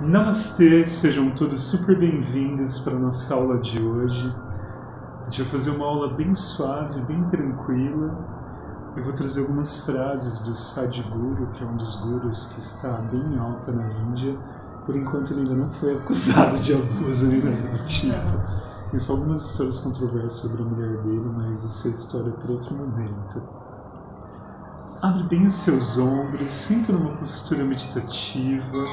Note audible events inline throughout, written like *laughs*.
Namastê, sejam todos super bem-vindos para a nossa aula de hoje. A gente vai fazer uma aula bem suave, bem tranquila. Eu vou trazer algumas frases do Sadhguru, que é um dos gurus que está bem alta na Índia. Por enquanto ele ainda não foi acusado de abuso nem nada do tipo. Tem só algumas histórias controversas sobre a mulher dele, mas essa é história para outro momento. Abre bem os seus ombros, senta numa postura meditativa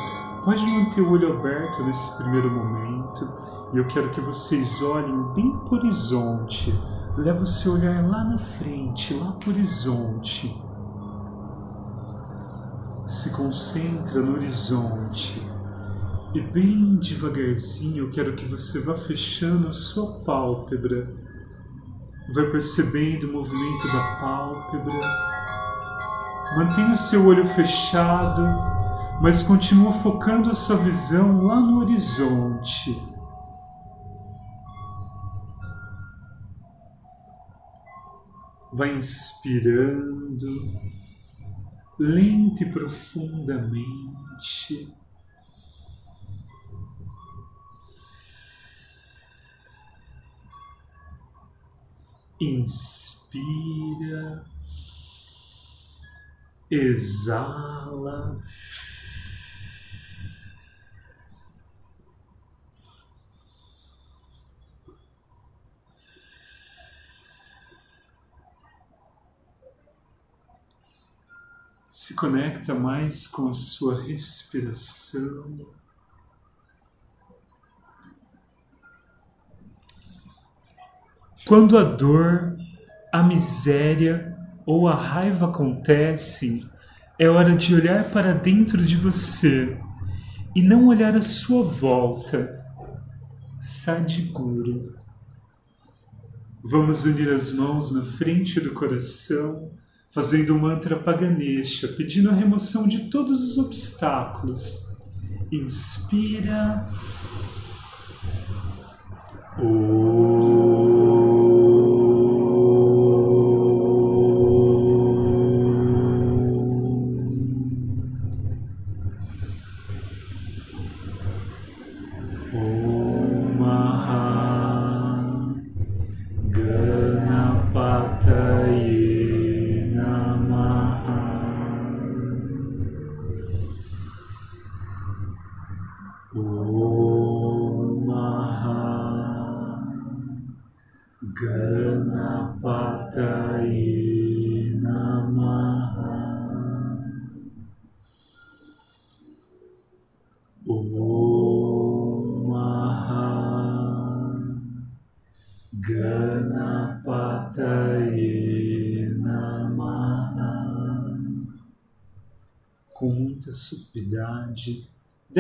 Pode manter o olho aberto nesse primeiro momento e eu quero que vocês olhem bem para o horizonte. Leva o seu olhar lá na frente, lá para o horizonte. Se concentra no horizonte. E bem devagarzinho eu quero que você vá fechando a sua pálpebra. Vai percebendo o movimento da pálpebra. Mantenha o seu olho fechado mas continua focando a sua visão lá no horizonte. Vai inspirando lento e profundamente. Inspira, exala. se conecta mais com a sua respiração. Quando a dor, a miséria ou a raiva acontecem, é hora de olhar para dentro de você e não olhar à sua volta. Sadhguru. Vamos unir as mãos na frente do coração fazendo o mantra Paganesha, pedindo a remoção de todos os obstáculos. Inspira. supidade,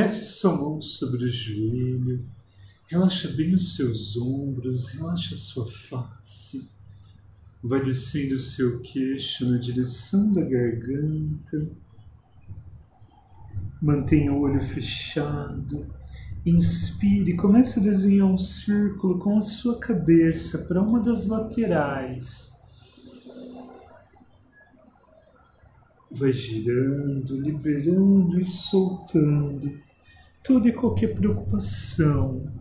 desce sua mão sobre o joelho, relaxa bem os seus ombros, relaxa sua face, vai descendo o seu queixo na direção da garganta, mantenha o olho fechado, inspire, comece a desenhar um círculo com a sua cabeça para uma das laterais. Vai girando, liberando e soltando toda e qualquer preocupação.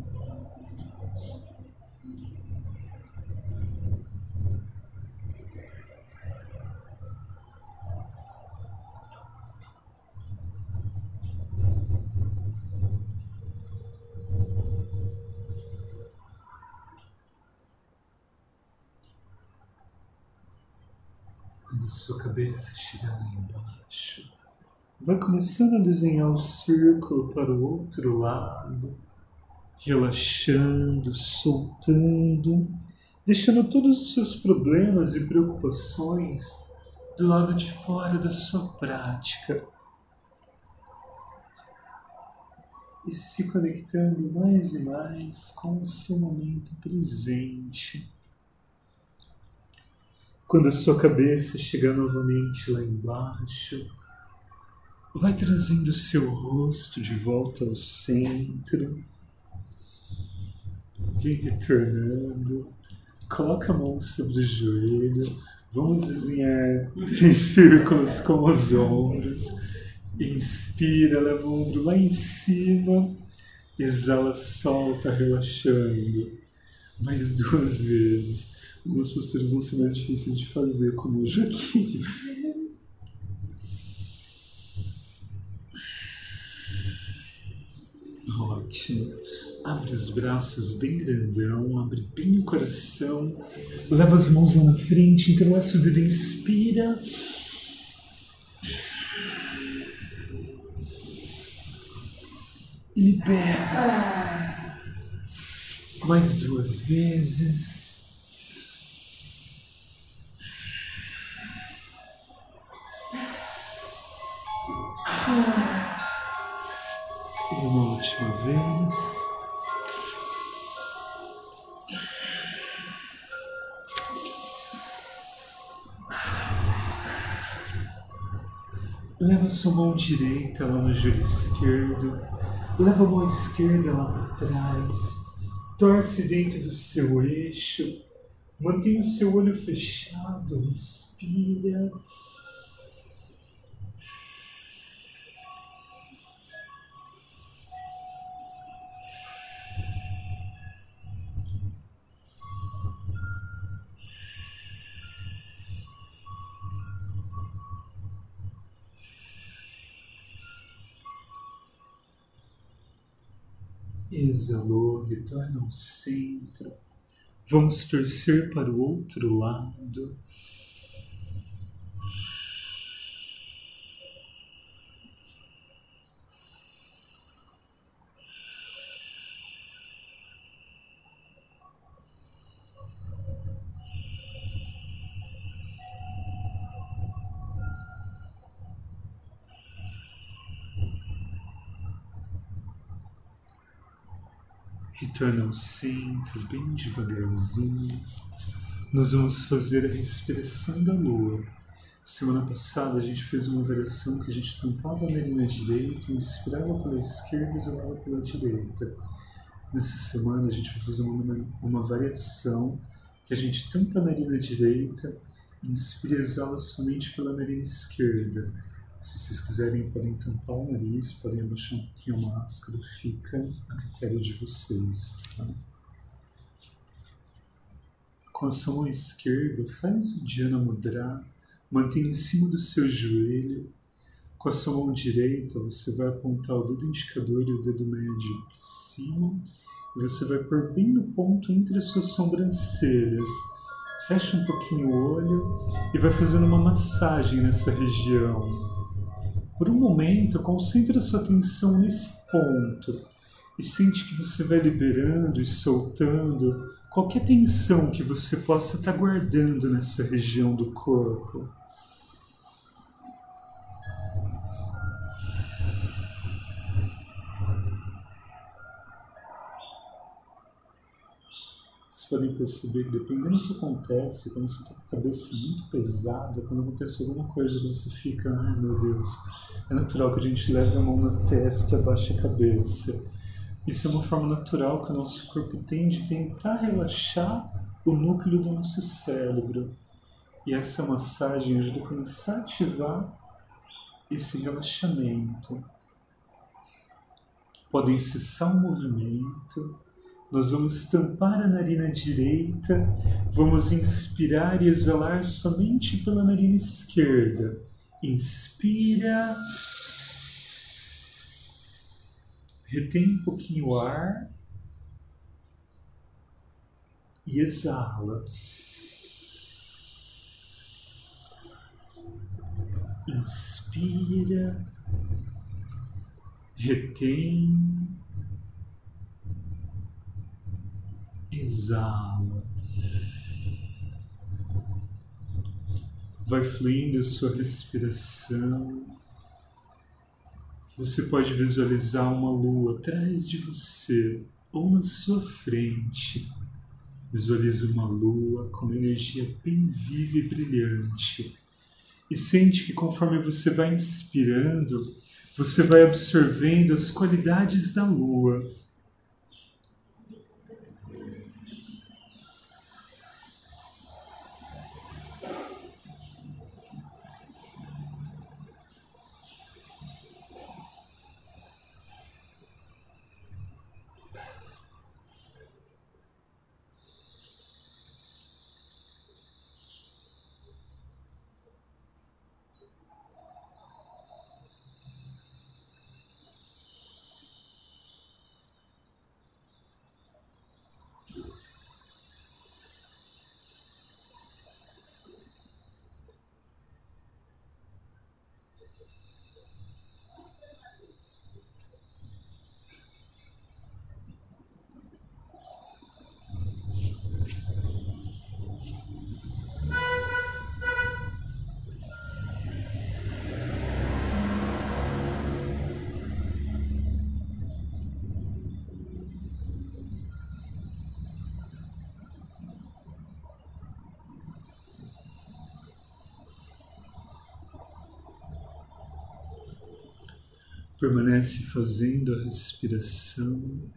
Sua cabeça estiver lá embaixo, vai começando a desenhar o um círculo para o outro lado, relaxando, soltando, deixando todos os seus problemas e preocupações do lado de fora da sua prática. E se conectando mais e mais com o seu momento presente. Quando a sua cabeça chegar novamente lá embaixo, vai trazendo o seu rosto de volta ao centro. Vem retornando. Coloca a mão sobre o joelho. Vamos desenhar três *laughs* círculos com os ombros. Inspira, leva o ombro lá em cima. Exala, solta, relaxando. Mais duas vezes. Algumas posturas vão ser mais difíceis de fazer, como hoje aqui. Ótimo. Abre os braços bem grandão, abre bem o coração. Leva as mãos lá na frente, entrelaça o dedo, inspira. E libera. Mais duas vezes. Última vez. Leva sua mão direita lá no joelho esquerdo. Leva a mão esquerda lá para trás. Torce dentro do seu eixo. Mantenha o seu olho fechado. Respira. Exalou, retorna ao centro. Vamos torcer para o outro lado. Retorna ao centro, bem devagarzinho. Nós vamos fazer a respiração da lua. Semana passada a gente fez uma variação que a gente tampava a narina direita, inspirava pela esquerda e exalava pela direita. Nessa semana a gente vai fazer uma, uma variação que a gente tampa a narina direita, inspira e exala somente pela narina esquerda. Se vocês quiserem, podem tampar o nariz, podem abaixar um pouquinho a máscara, fica a critério de vocês. Tá? Com a sua mão esquerda, faz o Dhyana Mudra, mantém em cima do seu joelho. Com a sua mão direita, você vai apontar o dedo indicador e o dedo médio para cima. E você vai pôr bem no ponto entre as suas sobrancelhas. Fecha um pouquinho o olho e vai fazendo uma massagem nessa região. Por um momento, concentre a sua atenção nesse ponto e sente que você vai liberando e soltando qualquer tensão que você possa estar guardando nessa região do corpo. Podem perceber que dependendo do que acontece, quando você está com a cabeça muito pesada, quando acontece alguma coisa você fica, ai meu Deus, é natural que a gente leve a mão na testa abaixe a cabeça. Isso é uma forma natural que o nosso corpo tem de tentar relaxar o núcleo do nosso cérebro. E essa massagem ajuda a começar a ativar esse relaxamento. Podem cessar o movimento. Nós vamos tampar a narina direita, vamos inspirar e exalar somente pela narina esquerda. Inspira. Retém um pouquinho o ar. E exala. Inspira. Retém. Exala. vai fluindo sua respiração. Você pode visualizar uma lua atrás de você ou na sua frente. Visualize uma lua com uma energia bem viva e brilhante. E sente que conforme você vai inspirando, você vai absorvendo as qualidades da lua Permanece fazendo a respiração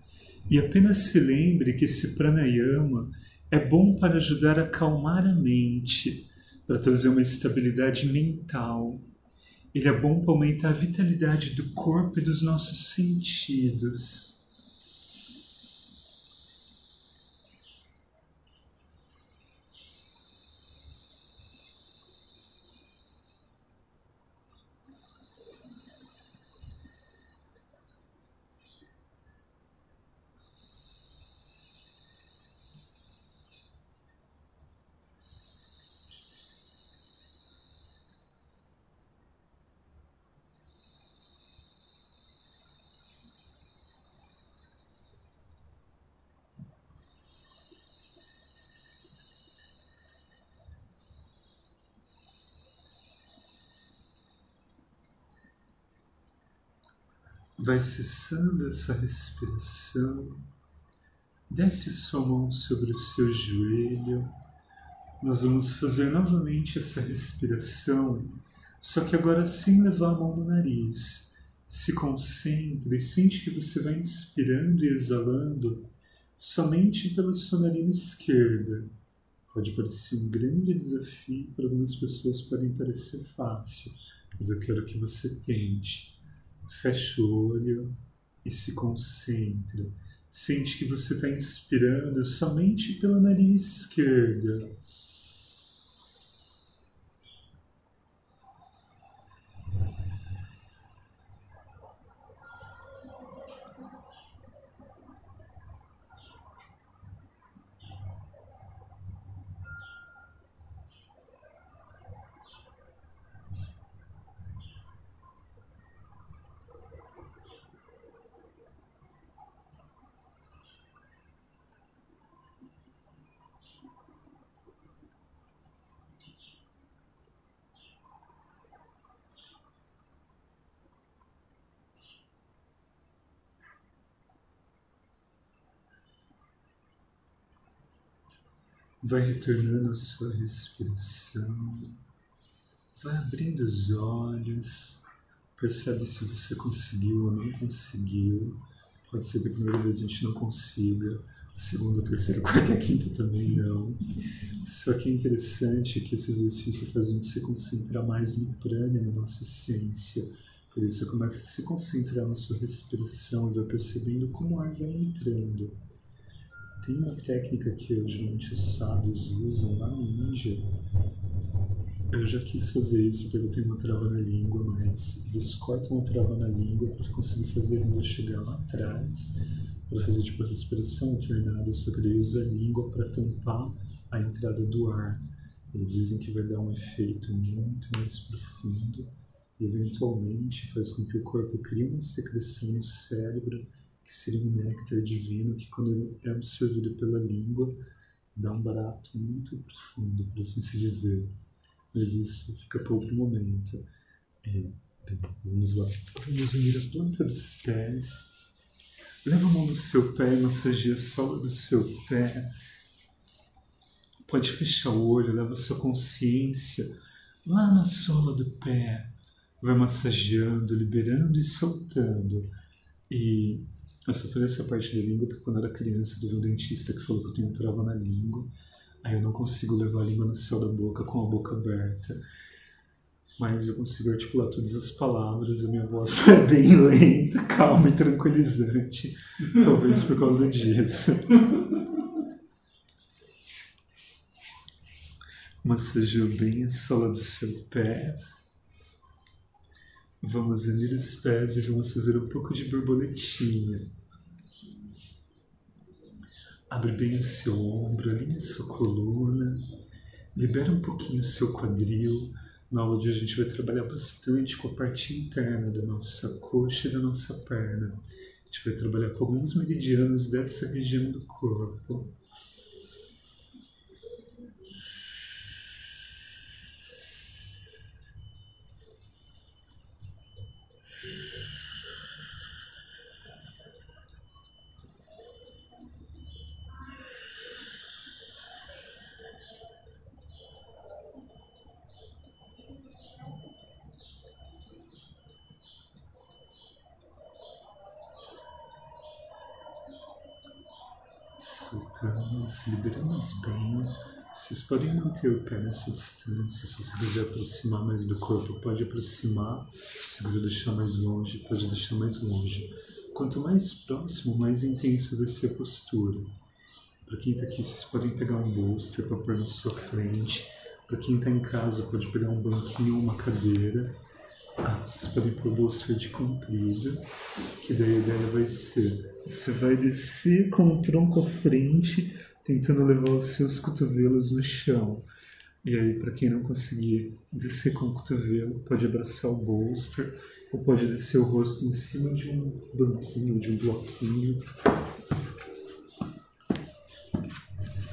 e apenas se lembre que esse pranayama é bom para ajudar a acalmar a mente, para trazer uma estabilidade mental. Ele é bom para aumentar a vitalidade do corpo e dos nossos sentidos. Vai cessando essa respiração, desce sua mão sobre o seu joelho. Nós vamos fazer novamente essa respiração, só que agora sem levar a mão no nariz. Se concentre, sente que você vai inspirando e exalando somente pela sua narina esquerda. Pode parecer um grande desafio, para algumas pessoas podem parecer fácil, mas eu quero que você tente. Feche o olho e se concentre. Sente que você está inspirando somente pela nariz esquerda. Vai retornando a sua respiração, vai abrindo os olhos, percebe se você conseguiu ou não conseguiu. Pode ser que a primeira vez a gente não consiga, a segunda, a terceira, a quarta, a quinta também não. Só que é interessante que esse exercício faz a gente se concentrar mais no prana, na nossa essência. Por isso, começa a se concentrar na sua respiração e vai percebendo como o ar vai entrando tem uma técnica que os sábios usam lá no Índia. Eu já quis fazer isso porque eu tenho uma trava na língua, mas eles cortam a trava na língua para conseguir fazer a língua chegar lá atrás, para fazer tipo a respiração alternada, só que daí usa a língua para tampar a entrada do ar. Eles dizem que vai dar um efeito muito mais profundo e eventualmente faz com que o corpo crie uma secreção no cérebro que seria um néctar divino que, quando é absorvido pela língua, dá um barato muito profundo, por assim se dizer. Mas isso fica para outro momento. É, vamos lá. Vamos unir a planta dos pés. Leva a mão no seu pé e massageia a sola do seu pé. Pode fechar o olho, leva a sua consciência lá na sola do pé. Vai massageando, liberando e soltando. E eu só fiz essa parte da língua porque quando eu era criança teve um dentista que falou que eu tenho trava na língua. Aí eu não consigo levar a língua no céu da boca com a boca aberta. Mas eu consigo articular todas as palavras, a minha voz *laughs* é bem lenta, calma e tranquilizante. Talvez por causa disso. Massageou bem a sola do seu pé. Vamos unir os pés e vamos fazer um pouco de borboletinha. Abre bem o seu ombro, alinha sua coluna, libera um pouquinho o seu quadril. Na aula de hoje a gente vai trabalhar bastante com a parte interna da nossa coxa e da nossa perna. A gente vai trabalhar com alguns meridianos dessa região do corpo. Se liberamos bem. Vocês podem manter o pé nessa distância. Se você quiser aproximar mais do corpo, pode aproximar. Se quiser deixar mais longe, pode deixar mais longe. Quanto mais próximo, mais intensa vai ser a postura. Para quem está aqui, vocês podem pegar um bolster para pôr na sua frente. Para quem está em casa, pode pegar um banquinho ou uma cadeira. Ah, vocês podem pôr o bolster de comprido, que daí a ideia vai ser: você vai descer com o tronco à frente tentando levar os seus cotovelos no chão. E aí, para quem não conseguir descer com o cotovelo, pode abraçar o bolster ou pode descer o rosto em cima de um banquinho, de um bloquinho.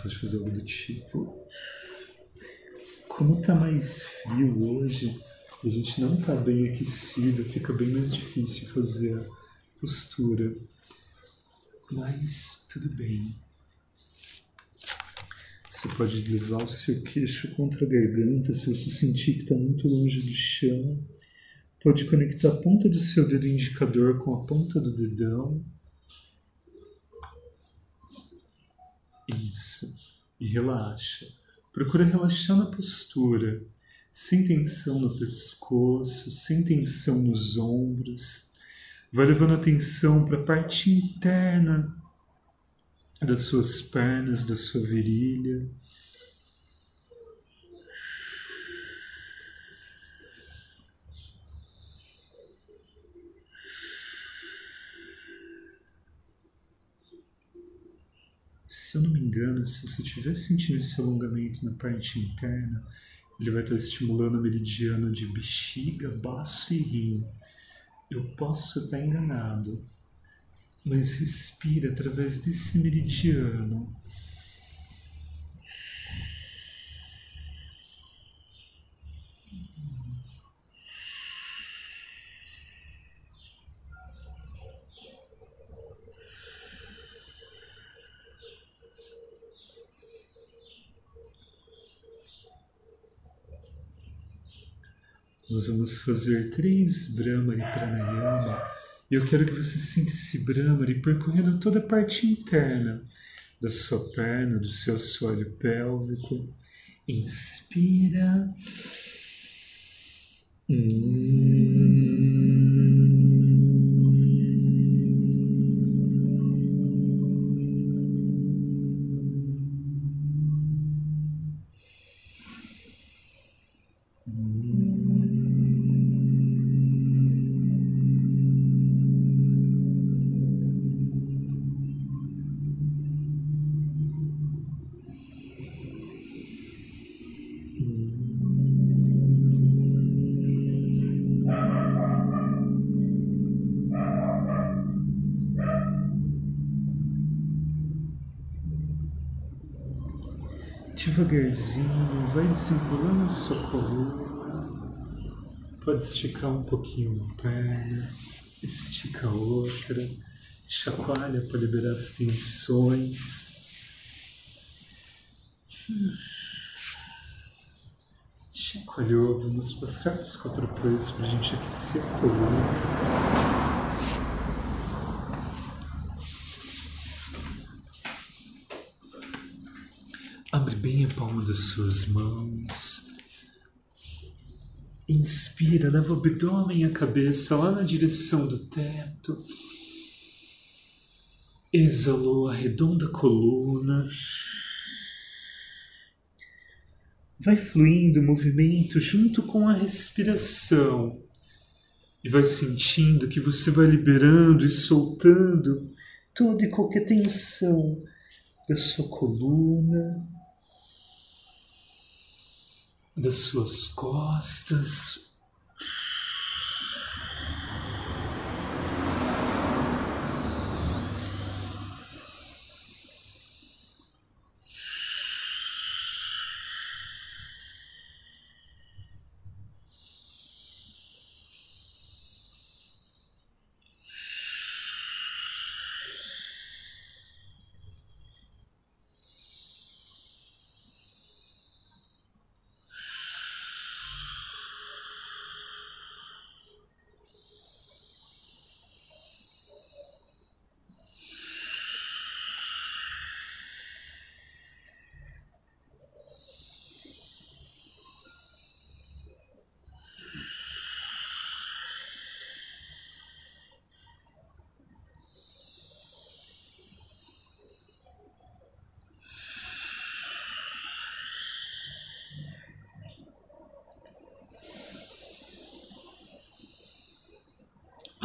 Pode fazer algo do tipo. Como está mais frio hoje, a gente não está bem aquecido, fica bem mais difícil fazer a postura. Mas tudo bem. Você pode levar o seu queixo contra a garganta se você sentir que está muito longe do chão. Pode conectar a ponta do seu dedo indicador com a ponta do dedão. Isso. E relaxa. Procura relaxar na postura, sem tensão no pescoço, sem tensão nos ombros. Vai levando atenção para a parte interna das suas pernas, da sua virilha. Se eu não me engano, se você estiver sentindo esse alongamento na parte interna, ele vai estar estimulando o meridiano de bexiga, baço e rim. Eu posso estar enganado, mas respira através desse meridiano. Nós vamos fazer três Brahmari Pranayama e eu quero que você sinta esse Brahmari percorrendo toda a parte interna da sua perna, do seu assoalho pélvico. Inspira. Hum. Devagarzinho, vai desenrolando a sua coluna. Pode esticar um pouquinho uma perna, estica a outra, chacoalha para liberar as tensões. Chacoalhou, vamos passar os quatro apoios para a gente aquecer a coluna. Abre bem a palma das suas mãos. Inspira, leva o abdômen e a cabeça lá na direção do teto. Exalou, arredonda a coluna. Vai fluindo o movimento junto com a respiração. E vai sentindo que você vai liberando e soltando toda e qualquer tensão da sua coluna, das suas costas.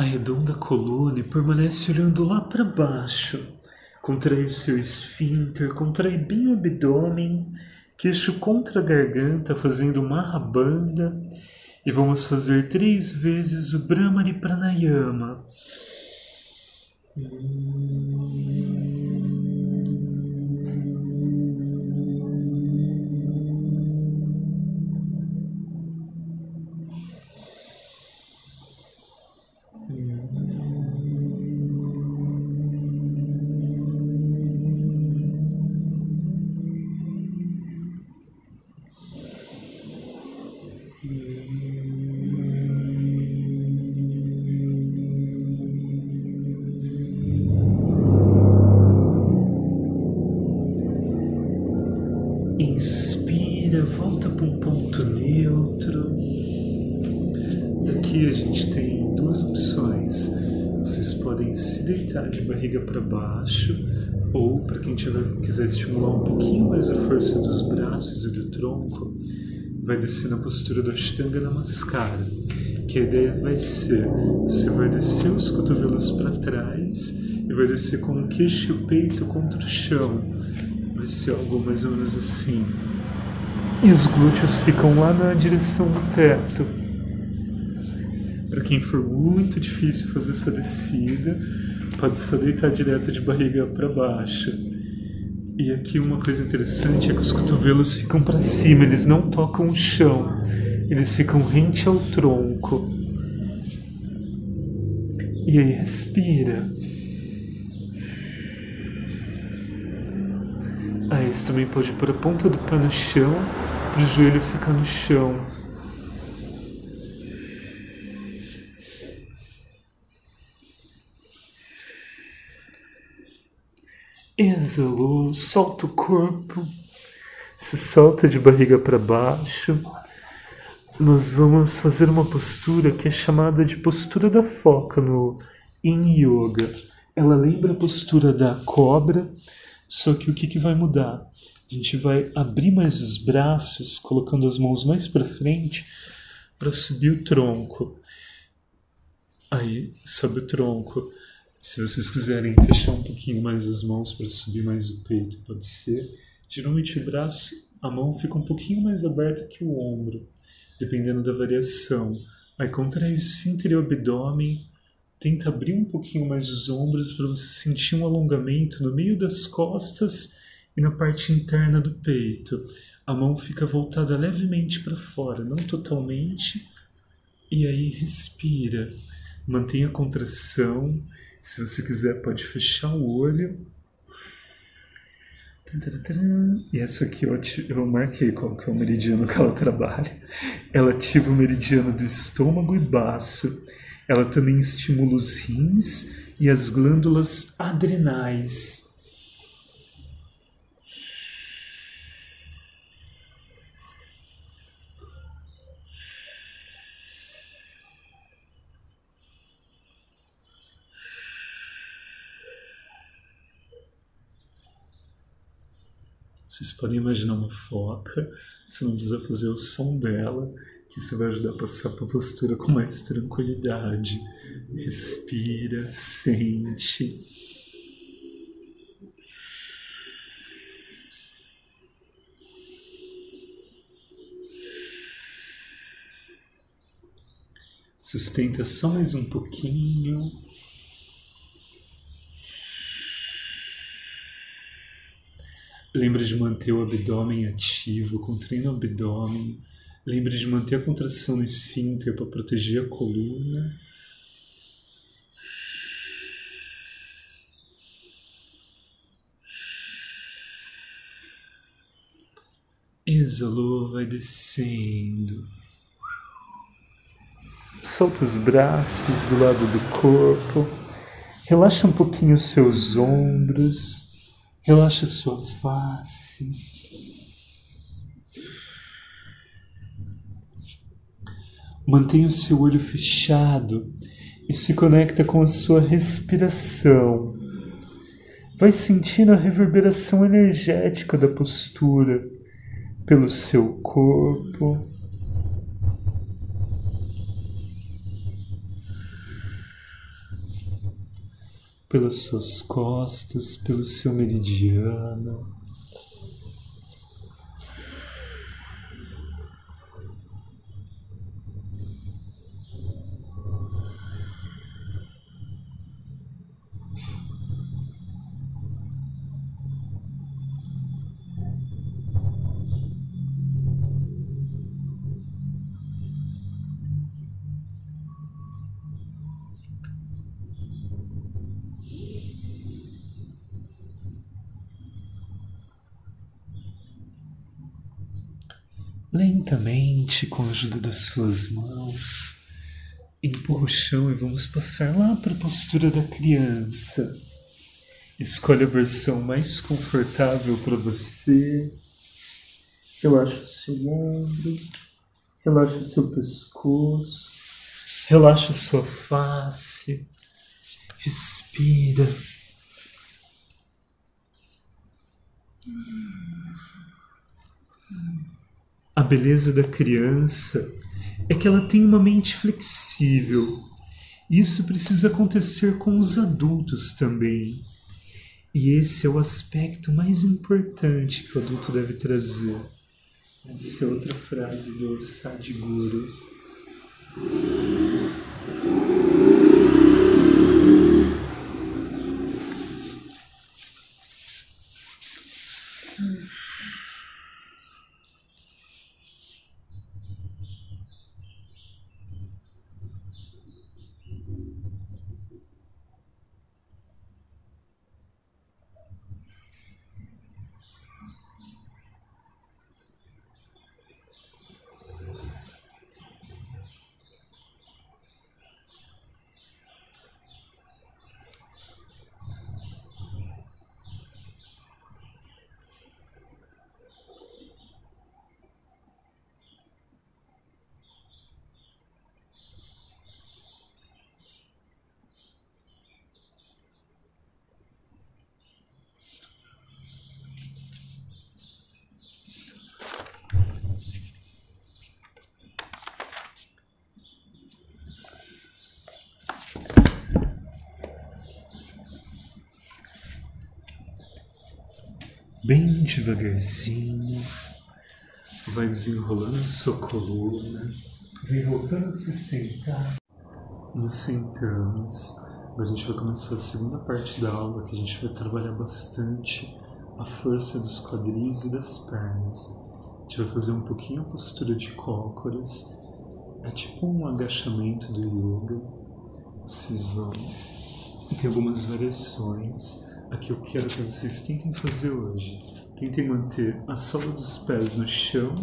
A coluna e permanece olhando lá para baixo. Contrai o seu esfíncter, contrai bem o abdômen, queixo contra a garganta, fazendo uma rabanda. E vamos fazer três vezes o Brahmari Pranayama. Inspira, vai descer na postura do Ashtanga Namaskara. Que a ideia vai ser: você vai descer os cotovelos para trás e vai descer com o queixo e o peito contra o chão Vai ser algo mais ou menos assim. E os glúteos ficam lá na direção do teto. Para quem for muito difícil fazer essa descida, pode só deitar direto de barriga para baixo. E aqui uma coisa interessante é que os cotovelos ficam para cima, eles não tocam o chão, eles ficam rente ao tronco. E aí respira. Aí você também pode pôr a ponta do pé no chão, para o joelho ficar no chão. Exalou, solta o corpo, se solta de barriga para baixo. Nós vamos fazer uma postura que é chamada de postura da foca no Yin Yoga. Ela lembra a postura da cobra, só que o que, que vai mudar? A gente vai abrir mais os braços, colocando as mãos mais para frente para subir o tronco. Aí, sobe o tronco. Se vocês quiserem fechar um pouquinho mais as mãos para subir mais o peito, pode ser. Geralmente o braço, a mão fica um pouquinho mais aberta que o ombro, dependendo da variação. Aí contrai o esfíncter e o abdômen, Tenta abrir um pouquinho mais os ombros para você sentir um alongamento no meio das costas e na parte interna do peito. A mão fica voltada levemente para fora, não totalmente. E aí respira. Mantenha a contração. Se você quiser, pode fechar o olho. E essa aqui eu, eu marquei qual que é o meridiano que ela *laughs* trabalha. Ela ativa o meridiano do estômago e baço ela também estimula os rins e as glândulas adrenais. Vocês podem imaginar uma foca, você não precisa fazer o som dela, que isso vai ajudar a passar para a postura com mais tranquilidade. Respira, sente. Sustenta só mais um pouquinho. Lembre de manter o abdômen ativo, contraindo o abdômen. Lembre de manter a contração no esfíncter para proteger a coluna. Exalou, vai descendo. Solta os braços do lado do corpo. Relaxa um pouquinho os seus ombros. Relaxa sua face. Mantenha o seu olho fechado e se conecta com a sua respiração. Vai sentindo a reverberação energética da postura pelo seu corpo. Pelas suas costas, pelo seu meridiano. Lentamente, com a ajuda das suas mãos, empurra o chão e vamos passar lá para a postura da criança. Escolha a versão mais confortável para você. Relaxa o seu ombro, relaxa o seu pescoço, relaxa a sua face. Respira. A beleza da criança é que ela tem uma mente flexível. Isso precisa acontecer com os adultos também. E esse é o aspecto mais importante que o adulto deve trazer. Essa é outra frase do Sadhguru. Bem devagarzinho, vai desenrolando sua coluna, vem voltando a se sentar. Nos sentamos. Agora a gente vai começar a segunda parte da aula que a gente vai trabalhar bastante a força dos quadris e das pernas. A gente vai fazer um pouquinho a postura de cócoras. É tipo um agachamento do yoga. Vocês vão. Tem algumas variações Aqui eu quero que vocês tentem fazer hoje. Tentem manter a sola dos pés no chão,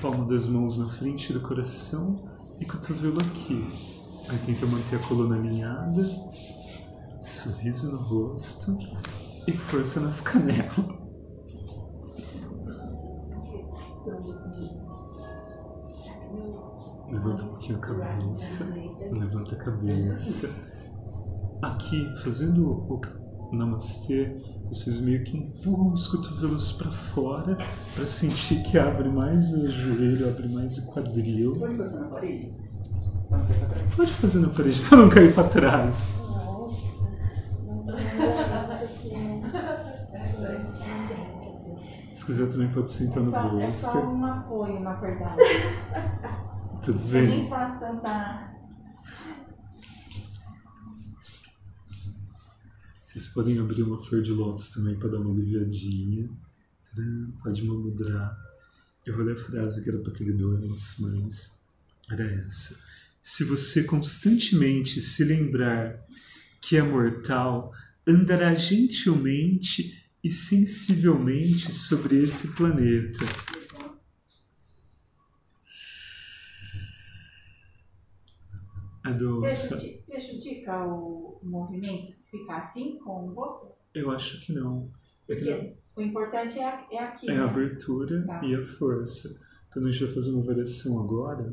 palma das mãos na frente do coração e cotovelo aqui. Aí tenta manter a coluna alinhada, sorriso no rosto e força nas canelas. Levanta um pouquinho a cabeça, levanta a cabeça. Aqui, fazendo o namastê, vocês meio que empurram os cotovelos para fora para sentir que abre mais o joelho, abre mais o quadril. Pode fazer na parede? Pode fazer na parede para não cair para trás. Nossa. Se quiser também pode sentar no só, é só um apoio, na verdade. Tudo Eu bem? nem faço tanta. Vocês podem abrir uma flor de lótus também para dar uma aliviadinha. Pode mudrar. Eu vou ler a frase que era para ter lido antes, mas era essa. Se você constantemente se lembrar que é mortal, andará gentilmente e sensivelmente sobre esse planeta. A do Prejudica, prejudica o movimento se ficar assim com o rosto? Eu acho que não. É que Porque o importante é, a- é aqui. É né? a abertura Tá. e a força. Então a gente vai fazer uma variação agora,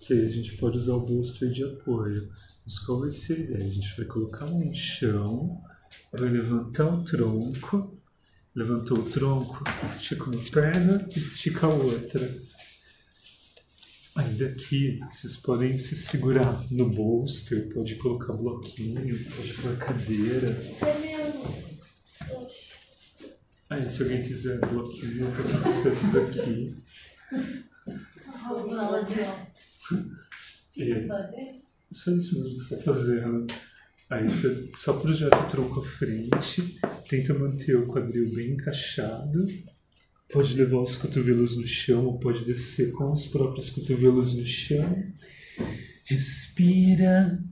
que a gente pode usar o bolster de apoio. Mas qual vai ser a ideia? A gente vai colocar a mão no chão, vai levantar o tronco, levantou o tronco, estica uma perna, estica a outra. Ainda aqui, vocês podem se segurar no bolster, pode colocar bloquinho, pode pôr cadeira. Aí, se alguém quiser bloquinho, eu posso passar esses aqui. *laughs* É, só isso mesmo que você está fazendo. Aí você só projeta o tronco à frente, tenta manter o quadril bem encaixado. Pode levar os cotovelos no chão ou pode descer com os próprios cotovelos no chão. Respira.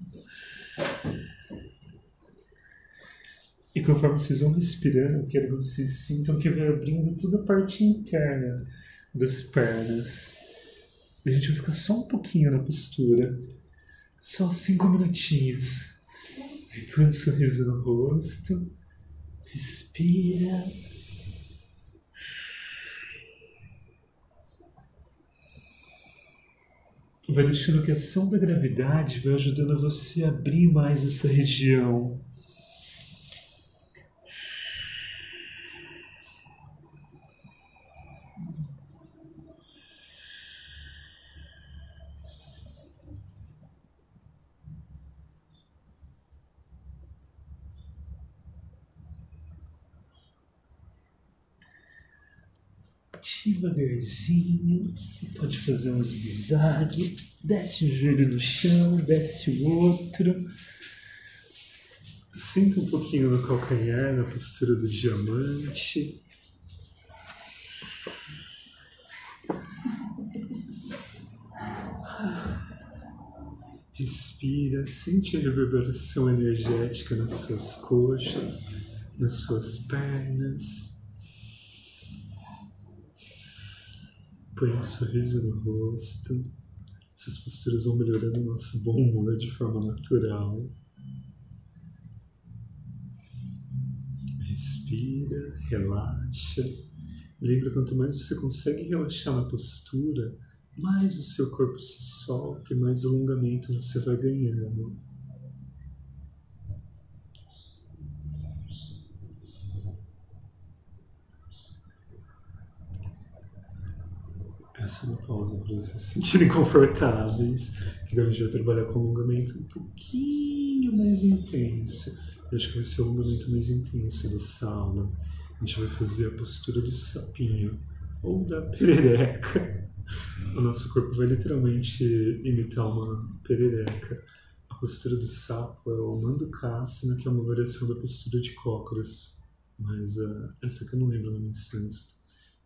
E conforme vocês vão respirando, eu quero que vocês sintam que vai abrindo toda a parte interna das pernas. A gente vai ficar só um pouquinho na postura. Só cinco minutinhos. Aí põe um sorriso no rosto. Respira. Vai deixando que a ação da gravidade vai ajudando você a abrir mais essa região. Devagarzinho, pode fazer um zigue-zague, desce um joelho no chão, desce o outro. Sinta um pouquinho no calcanhar, na postura do diamante. Respira, sente a reverberação energética nas suas coxas, nas suas pernas. Põe um sorriso no rosto. Essas posturas vão melhorando o nosso bom humor de forma natural. Respira, relaxa. Lembra, quanto mais você consegue relaxar na postura, mais o seu corpo se solta e mais alongamento você vai ganhando. Peço uma pausa para vocês se sentirem *laughs* confortáveis, que a gente vai trabalhar com alongamento um pouquinho mais intenso. Eu acho que vai ser o alongamento mais intenso dessa aula. A gente vai fazer a postura do sapinho ou da perereca. O nosso corpo vai literalmente imitar uma perereca. A postura do sapo é o mandukasana, que é uma variação da postura de cócoras. Mas uh, essa que eu não lembro o nome em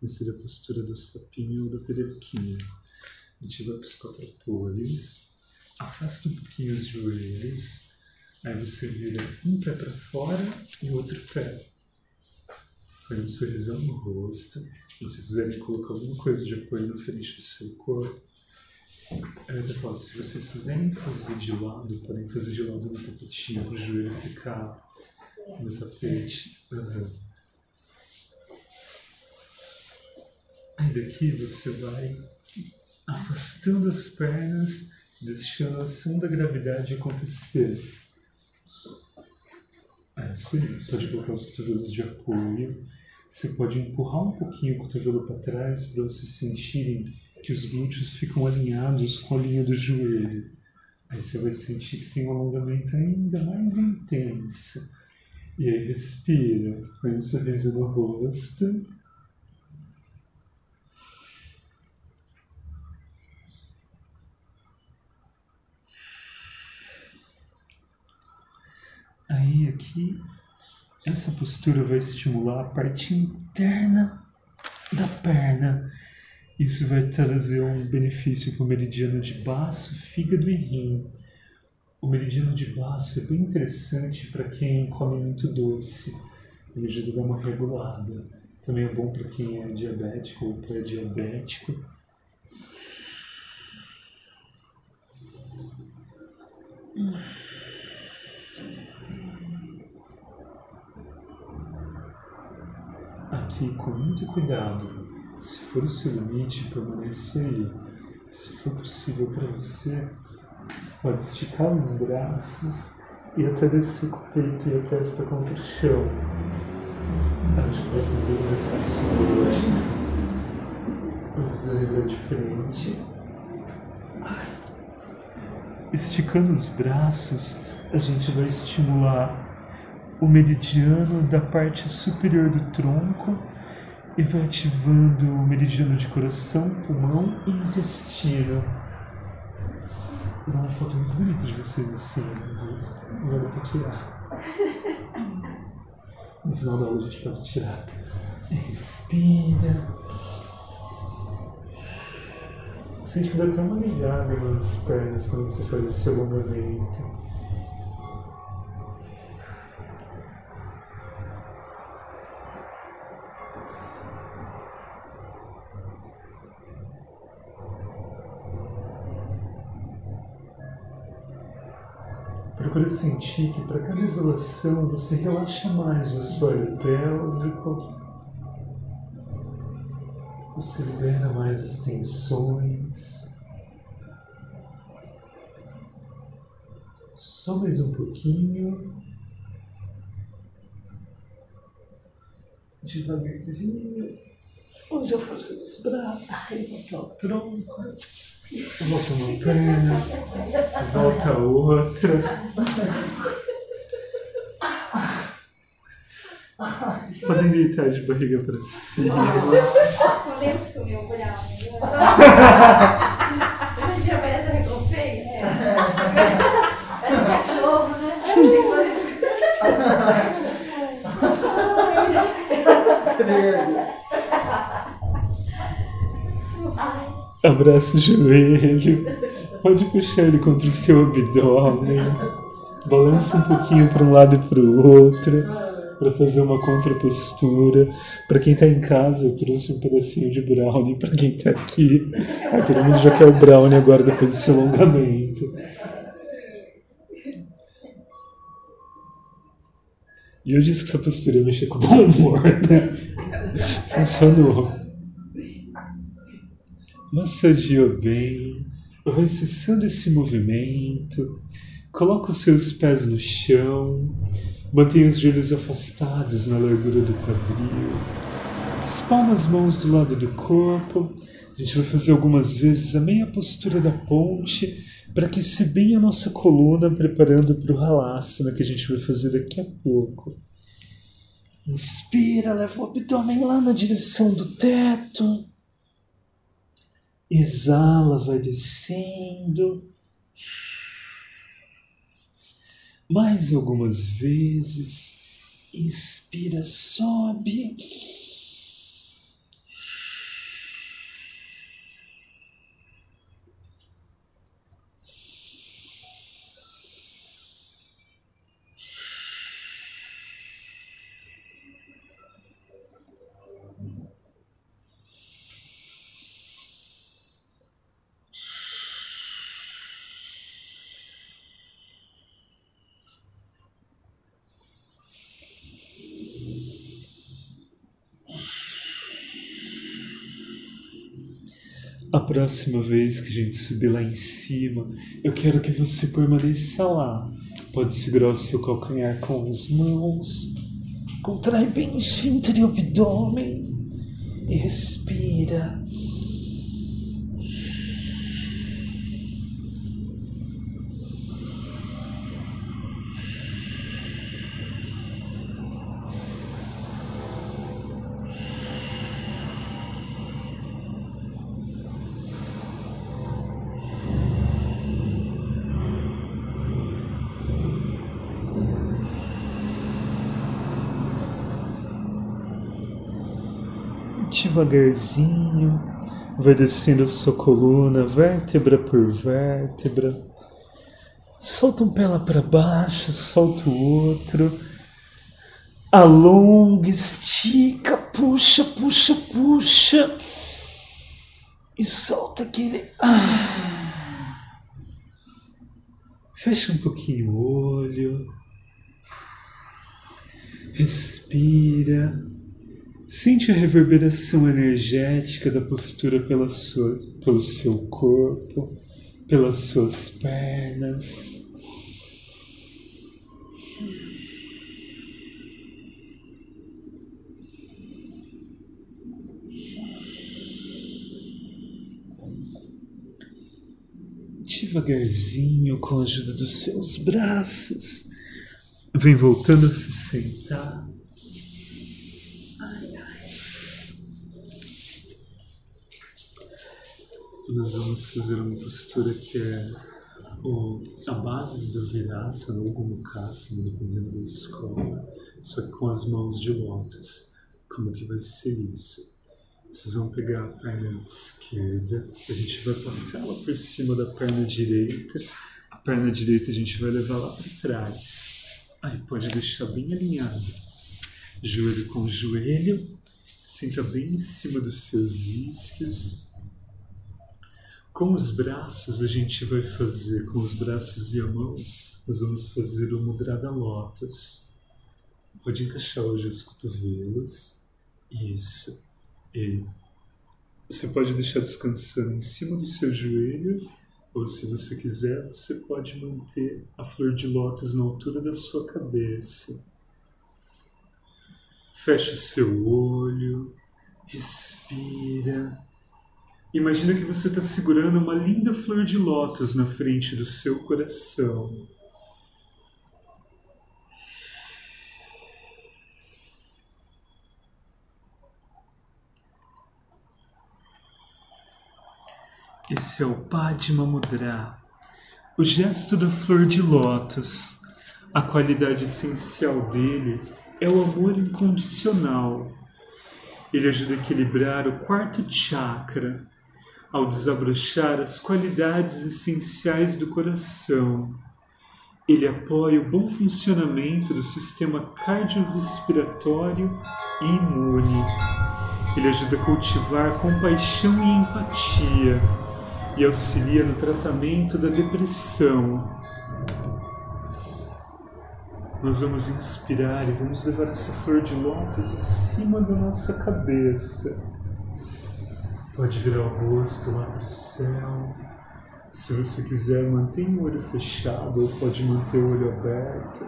vai a postura do sapinho ou da perequinha. A gente vai para os quatro afasta um pouquinho os joelhos, aí você vira um pé para fora e o outro pé. Põe um sorrisão no rosto. Se vocês quiserem colocar alguma coisa de apoio na frente do seu corpo, eu até falo, se vocês quiserem fazer de lado, podem fazer de lado no tapetinho para o joelho ficar no tapete. Uhum. Aí daqui você vai afastando as pernas, deixando a ação da gravidade acontecer. É isso aí. Pode colocar os cotovelos de apoio. Você pode empurrar um pouquinho o cotovelo para trás para vocês sentirem que os glúteos ficam alinhados com a linha do joelho. Aí você vai sentir que tem um alongamento ainda mais intenso. E aí respira, põe um sorriso no rosto. Aí aqui, essa postura vai estimular a parte interna da perna. Isso vai trazer um benefício para o meridiano de baço, fígado e rim. O meridiano de baço é bem interessante para quem come muito doce. Ele ajuda a dar uma regulada. Também é bom para quem é diabético ou pré-diabético. Hum. Aqui com muito cuidado. Se for o seu limite, permanece aí. Se for possível para você, você pode esticar os braços e até descer com o peito e a testa contra o chão. Acho que esses dois mais fáceis hoje. Os dois de frente. Esticando os braços, a gente vai estimular o meridiano da parte superior do tronco e vai ativando o meridiano de coração, pulmão e intestino. Dá uma foto muito bonita de vocês assim. Agora dá pra tirar. No final da aula a gente pode tirar. Respira. Sente que dá até uma ligada nas pernas quando você faz esse alongamento. Procure sentir que para cada exalação você relaxa mais o assoalho pélvico, você libera mais as tensões. Só mais um pouquinho. Devagarzinho. Use a força dos braços para levantar o tronco. Volta uma perna, volta a outra. Podem deitar de barriga para cima. Podemos comer o brownie Abraça o joelho. Pode puxar ele contra o seu abdômen. Balança um pouquinho para um lado e para o outro. Para fazer uma contrapostura. Para quem está em casa, eu trouxe um pedacinho de brownie. Para quem está aqui, ah, todo mundo já quer o brownie agora depois desse alongamento. E eu disse que essa postura ia mexer com o bom humor, né? Funcionou. Massageou bem, vai cessando esse movimento, coloca os seus pés no chão, mantenha os joelhos afastados na largura do quadril, espalma as mãos do lado do corpo. A gente vai fazer algumas vezes a meia postura da ponte para aquecer bem a nossa coluna, preparando para o halasana que a gente vai fazer daqui a pouco. Inspira, leva o abdômen lá na direção do teto. Exala, vai descendo. Mais algumas vezes. Inspira, sobe. A próxima vez que a gente subir lá em cima, eu quero que você permaneça lá. Pode segurar o seu calcanhar com as mãos. Contrai bem o esfíncter e o abdômen. E respira. Devagarzinho, vai descendo a sua coluna, vértebra por vértebra. Solta um pé lá para baixo, solta o outro. Alonga, estica, puxa, puxa, puxa. E solta aquele. Ah. Fecha um pouquinho o olho. Respira. Sente a reverberação energética da postura pela sua, pelo seu corpo, pelas suas pernas. devagarzinho, com a ajuda dos seus braços. Vem voltando a se sentar. Nós vamos fazer uma postura que é o, a base do Virasana ou Gomukasana, dependendo da escola, só que com as mãos de lótus. Como que vai ser isso? Vocês vão pegar a perna esquerda, a gente vai passá-la por cima da perna direita, a perna direita a gente vai levar lá para trás. Aí pode deixar bem alinhado. Joelho com joelho, senta bem em cima dos seus isquios com os braços a gente vai fazer, com os braços e a mão, nós vamos fazer o Mudrada Lotus. Pode encaixar hoje os cotovelos. Isso. E você pode deixar descansando em cima do seu joelho, ou se você quiser, você pode manter a flor de lótus na altura da sua cabeça. Feche o seu olho, respira. Imagina que você está segurando uma linda flor de lótus na frente do seu coração. Esse é o Padma Mudra, o gesto da flor de lótus. A qualidade essencial dele é o amor incondicional. Ele ajuda a equilibrar o quarto chakra, ao desabrochar as qualidades essenciais do coração. Ele apoia o bom funcionamento do sistema cardiorrespiratório e imune. Ele ajuda a cultivar compaixão e empatia e auxilia no tratamento da depressão. Nós vamos inspirar e vamos levar essa flor de lótus acima da nossa cabeça Pode virar o rosto lá para o céu. Se você quiser, mantenha o olho fechado ou pode manter o olho aberto.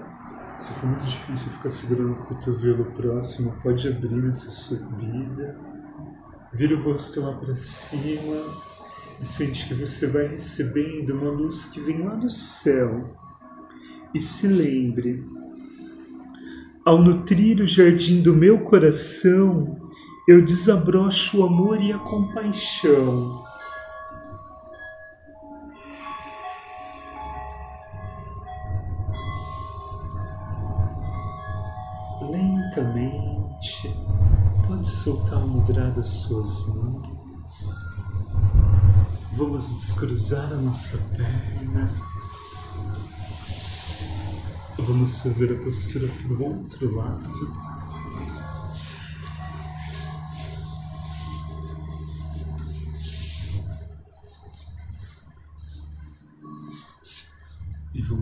Se for muito difícil ficar segurando o cotovelo próximo, pode abrir nessa subida. Vira o rosto lá para cima e sente que você vai recebendo uma luz que vem lá do céu. E se lembre, ao nutrir o jardim do meu coração, eu desabrocho o amor e a compaixão. Lentamente, pode soltar o mudra das suas mãos. Vamos descruzar a nossa perna. Vamos fazer a postura para o outro lado.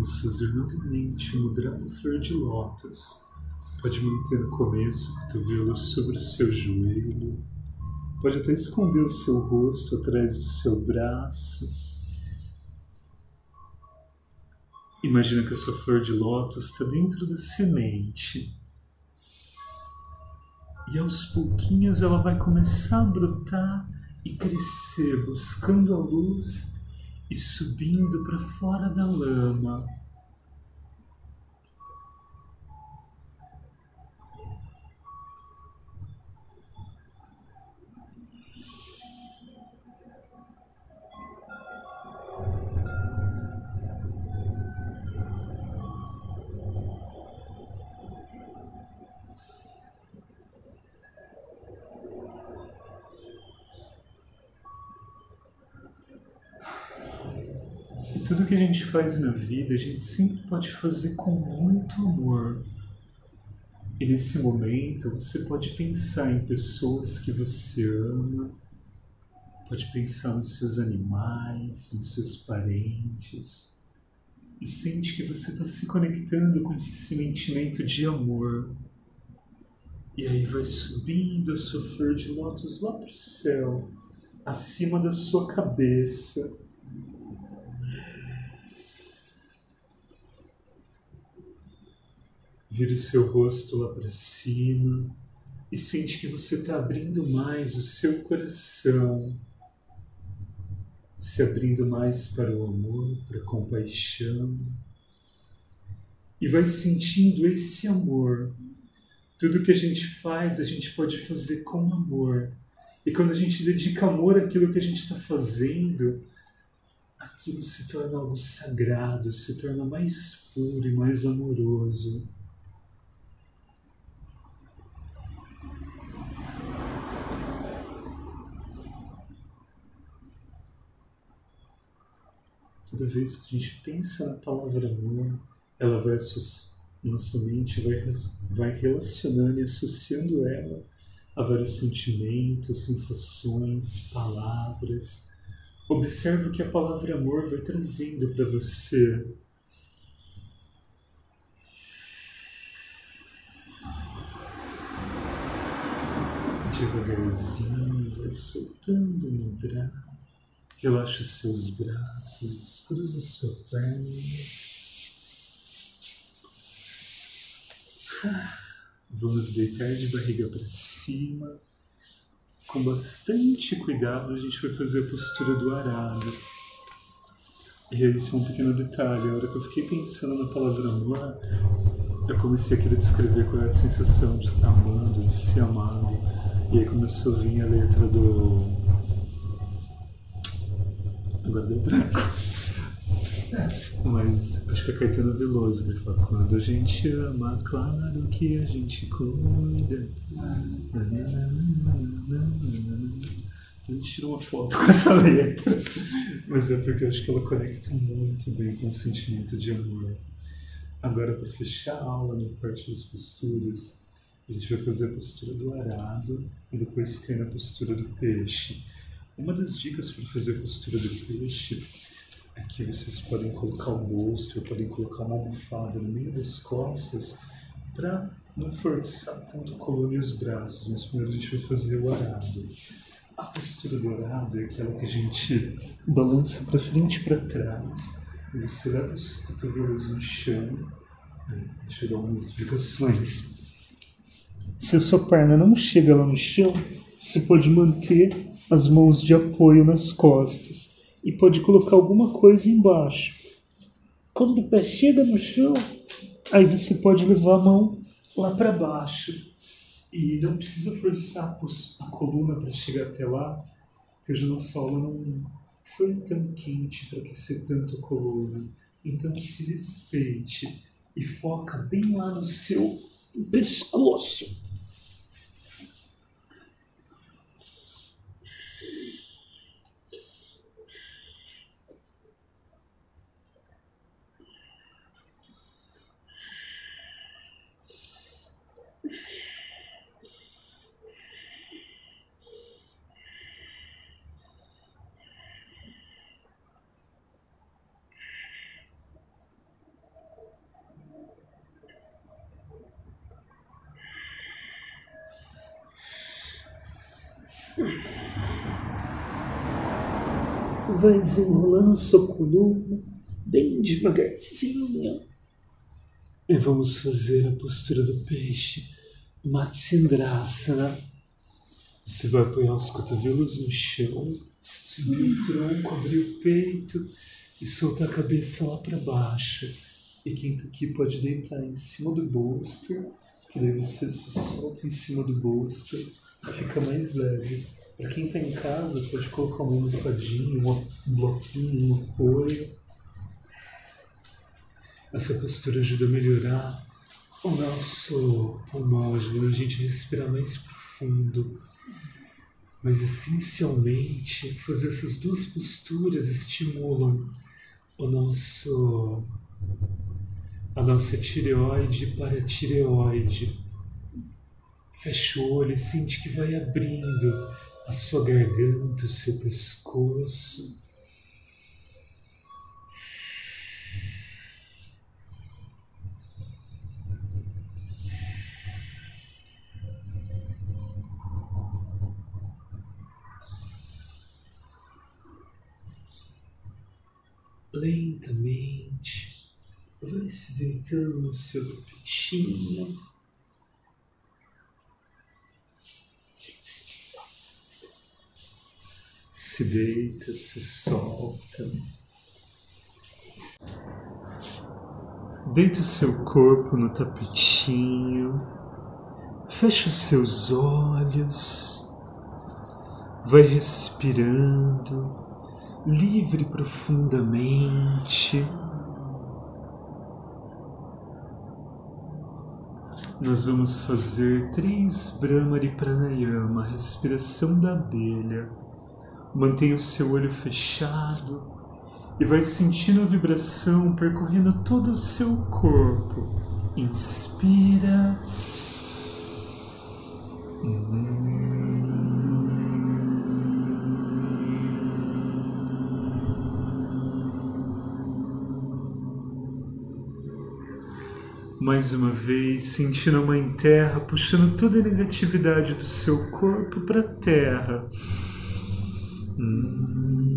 Vamos fazer novamente o mudra da flor de lótus. Pode manter no começo o cotovelo sobre o seu joelho. Pode até esconder o seu rosto atrás do seu braço. Imagina que a sua flor de lótus está dentro da semente. E aos pouquinhos ela vai começar a brotar e crescer, buscando a luz e subindo para fora da lama. Tudo que a gente faz na vida, a gente sempre pode fazer com muito amor. E nesse momento você pode pensar em pessoas que você ama, pode pensar nos seus animais, nos seus parentes, e sente que você está se conectando com esse sentimento de amor. E aí vai subindo a sua flor de lótus lá para o céu, acima da sua cabeça Vira o seu rosto lá para cima e sente que você está abrindo mais o seu coração. se abrindo mais para o amor, para a compaixão. E vai sentindo esse amor. Tudo que a gente faz, a gente pode fazer com amor. E quando a gente dedica amor àquilo que a gente está fazendo, aquilo se torna algo sagrado, se torna mais puro e mais amoroso. Toda vez que a gente pensa na palavra amor, ela vai nossa mente vai, vai relacionando e associando ela a vários sentimentos, sensações, palavras. Observe o que a palavra amor vai trazendo para você. Devagarzinho, vai soltando o mudra. Relaxa os seus braços, cruza sua perna. Vamos deitar de barriga para cima. Com bastante cuidado, a gente vai fazer a postura do arado. E aí, só um pequeno detalhe: a hora que eu fiquei pensando na palavra amor, eu comecei a querer descrever qual é a sensação de estar amando, de ser amado. E aí começou a vir a letra do Agora deu branco. Mas acho que é Caetano Veloso que fala: Quando a gente ama, claro que a gente cuida. A gente tirou uma foto com essa letra, mas é porque eu acho que ela conecta muito bem com o sentimento de amor. Agora, para fechar a aula na parte das posturas, a gente vai fazer a postura do arado e depois cair na postura do peixe. Uma das dicas para fazer a postura do peixe é que vocês podem colocar o bolso, podem colocar uma almofada no meio das costas para não forçar tanto a coluna e os braços, mas primeiro a gente vai fazer o arado. A postura do arado é aquela que a gente balança para frente e para trás, você leva os cotovelos no chão. Deixa eu dar umas explicações. Se a sua perna não chega lá no chão, você pode manter as mãos de apoio nas costas e pode colocar alguma coisa embaixo. Quando o pé chega no chão, aí você pode levar a mão lá para baixo. E não precisa forçar a coluna para chegar até lá, porque a nossa aula não foi tão quente para aquecer tanto a coluna. Então se respeite e foca bem lá no seu pescoço. Vai desenrolando sua coluna bem devagarzinho. E vamos fazer a postura do peixe. Matsindrasana. Você vai apoiar os cotovelos no chão, subir o tronco, abrir o peito e soltar a cabeça lá para baixo. E quem está aqui pode deitar em cima do bolster, que daí você se solta em cima do bolster fica mais leve. Para quem está em casa, pode colocar uma almofadinha, um bloquinho, um apoio. Essa postura ajuda a melhorar o nosso pulmão, ajuda a gente a respirar mais profundo. Mas essencialmente, fazer essas duas posturas estimulam o nosso a nossa tireoide para tireoide. Fecha o olho e sente que vai abrindo a sua garganta, o seu pescoço. Lentamente, vai se deitando no seu peitinho. Se deita, se solta. Deita o seu corpo no tapetinho. Fecha os seus olhos. Vai respirando, livre profundamente. Nós vamos fazer três Brahmari Pranayama, respiração da abelha. Mantenha o seu olho fechado e vai sentindo a vibração percorrendo todo o seu corpo. Inspira. Mais uma vez, sentindo a Mãe Terra puxando toda a negatividade do seu corpo para a Terra. 嗯。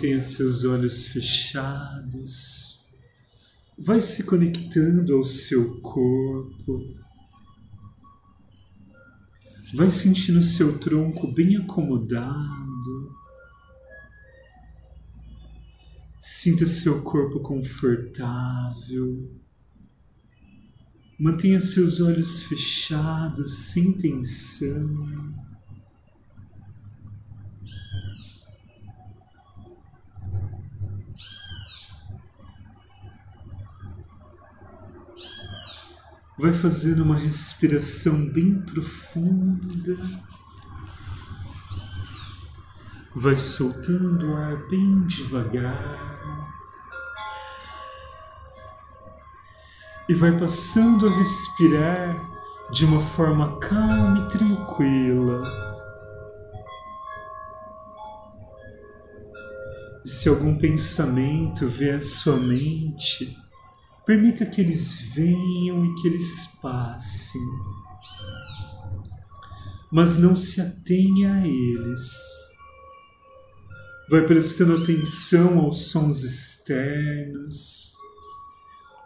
Mantenha seus olhos fechados. Vai se conectando ao seu corpo. Vai sentindo seu tronco bem acomodado. Sinta seu corpo confortável. Mantenha seus olhos fechados, sem tensão. Vai fazendo uma respiração bem profunda. Vai soltando o ar bem devagar. E vai passando a respirar de uma forma calma e tranquila. Se algum pensamento vier à sua mente, Permita que eles venham e que eles passem, mas não se atenha a eles. Vai prestando atenção aos sons externos,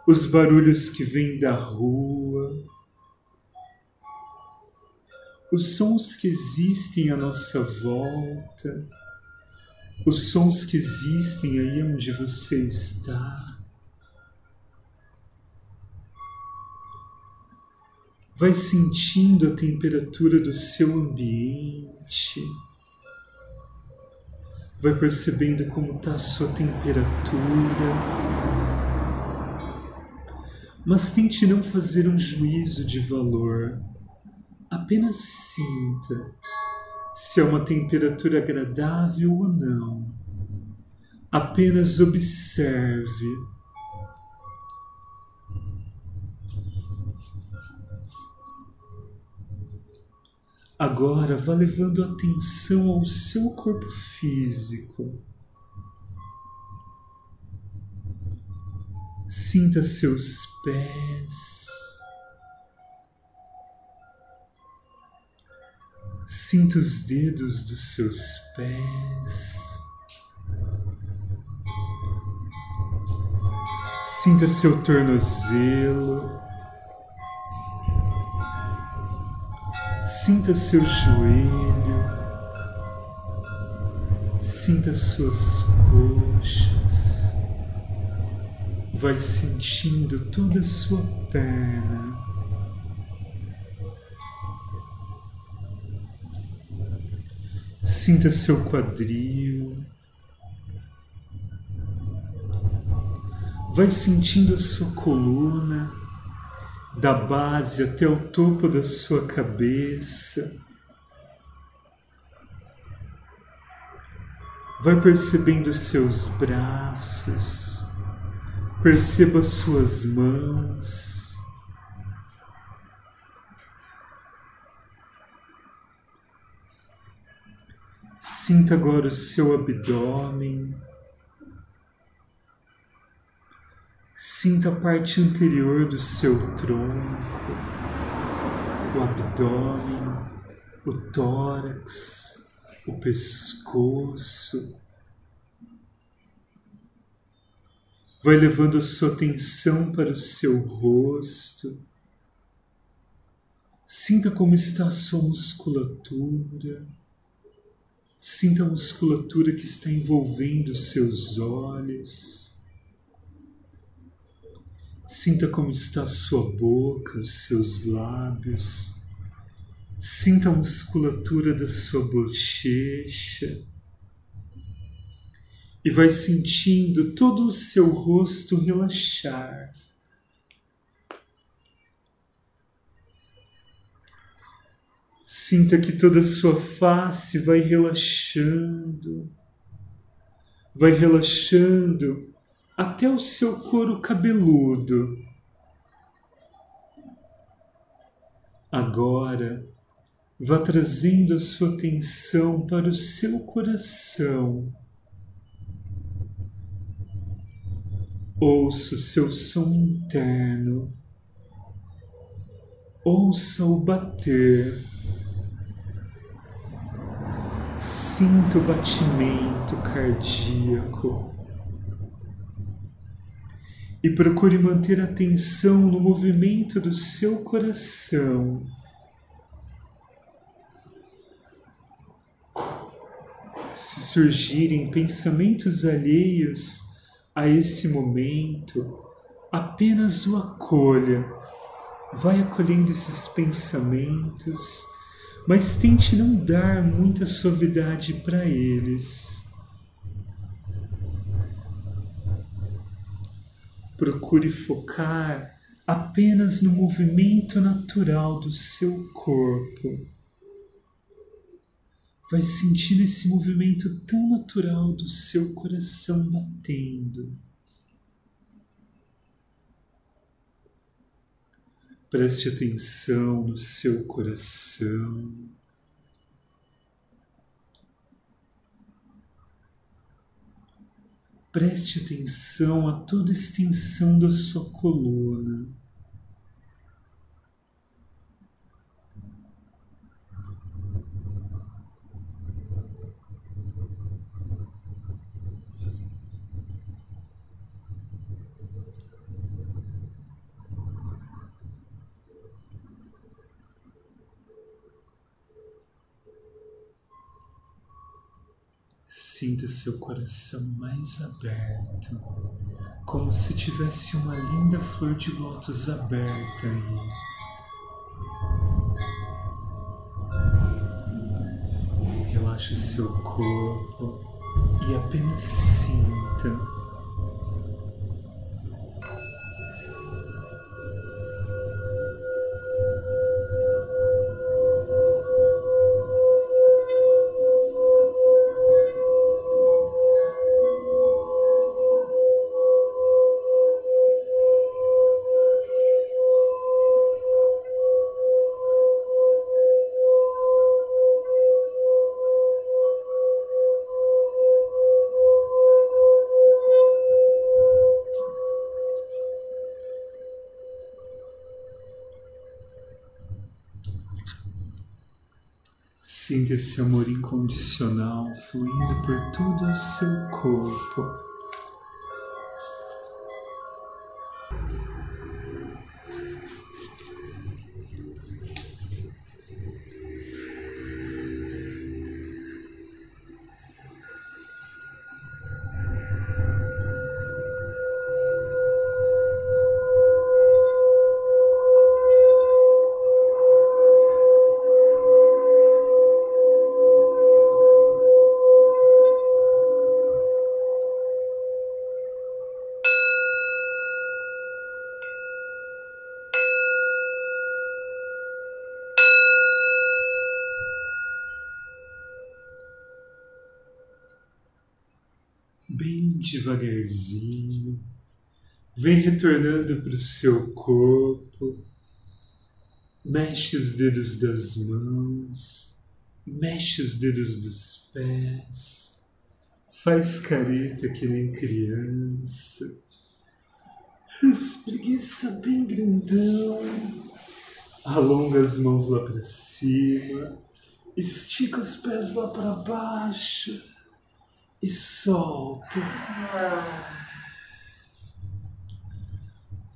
os barulhos que vêm da rua, os sons que existem à nossa volta, os sons que existem aí onde você está. Vai sentindo a temperatura do seu ambiente. Vai percebendo como está a sua temperatura. Mas tente não fazer um juízo de valor. Apenas sinta se é uma temperatura agradável ou não. Apenas observe Agora vá levando atenção ao seu corpo físico. Sinta seus pés. Sinta os dedos dos seus pés. Sinta seu tornozelo. Sinta seu joelho, sinta suas coxas, vai sentindo toda a sua perna. Sinta seu quadril, vai sentindo a sua coluna da base até o topo da sua cabeça. Vai percebendo seus braços, perceba suas mãos. Sinta agora o seu abdômen. Sinta a parte anterior do seu tronco, o abdômen, o tórax, o pescoço. Vai levando a sua atenção para o seu rosto. Sinta como está a sua musculatura. Sinta a musculatura que está envolvendo os seus olhos. Sinta como está sua boca, os seus lábios. Sinta a musculatura da sua bochecha. E vai sentindo todo o seu rosto relaxar. Sinta que toda a sua face vai relaxando, vai relaxando até o seu couro cabeludo. Agora, vá trazendo a sua atenção para o seu coração. Ouça o seu som interno. Ouça o bater Sinta o batimento cardíaco e procure manter atenção no movimento do seu coração. Se surgirem pensamentos alheios a esse momento, apenas o acolha. Vai acolhendo esses pensamentos mas tente não dar muita suavidade para eles. Procure focar apenas no movimento natural do seu corpo. Vai sentindo esse movimento tão natural do seu coração batendo. Preste atenção no seu coração. Preste atenção a toda extensão da sua coluna. Sinta seu coração mais aberto, como se tivesse uma linda flor de lótus aberta aí. Relaxe seu corpo e apenas sinta Sinta esse amor incondicional fluindo por todo o seu corpo. Devagarzinho, vem retornando para o seu corpo, mexe os dedos das mãos, mexe os dedos dos pés, faz careta que nem criança, Espreguiça bem grandão. Alonga as mãos lá para cima. Estica os pés lá para baixo. E solta.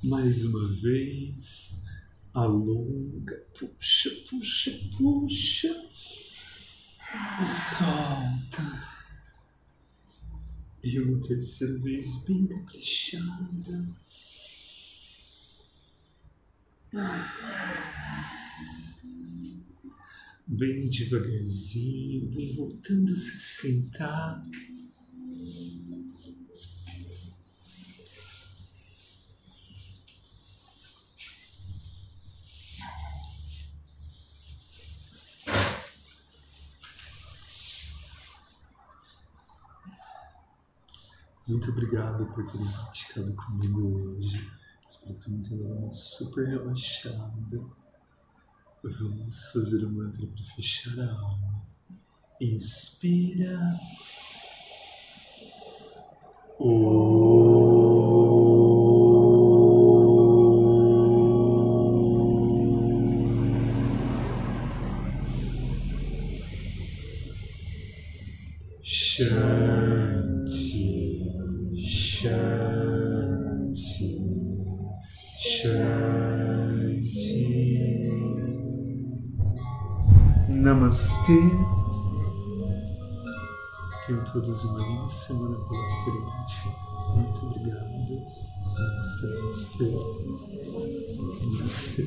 Mais uma vez. Alonga. Puxa, puxa, puxa. E solta. E uma terceira vez bem caprichada. Bem devagarzinho, bem voltando a se sentar. Muito obrigado por terem praticado comigo hoje. Espero que tenham tendo uma super relaxada. Vamos fazer o mantra para fechar a alma. Inspira. Shanti, Namastê. Tenham todos uma linda semana pela frente. Muito obrigado. Namastê, namastê. Namastê.